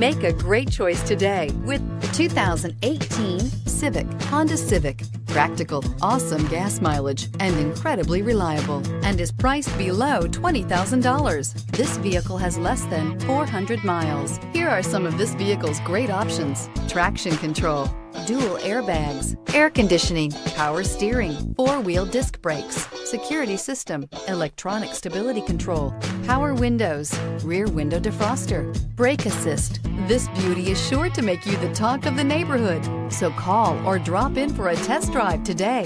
Make a great choice today with the 2018 Civic, Honda Civic. Practical, awesome gas mileage, and incredibly reliable, and is priced below $20,000. This vehicle has less than 400 miles. Here are some of this vehicle's great options. Traction control, dual airbags, air conditioning, power steering, four-wheel disc brakes, security system, electronic stability control, power windows, rear window defroster, brake assist. This beauty is sure to make you the talk of the neighborhood. So call or drop in for a test drive today.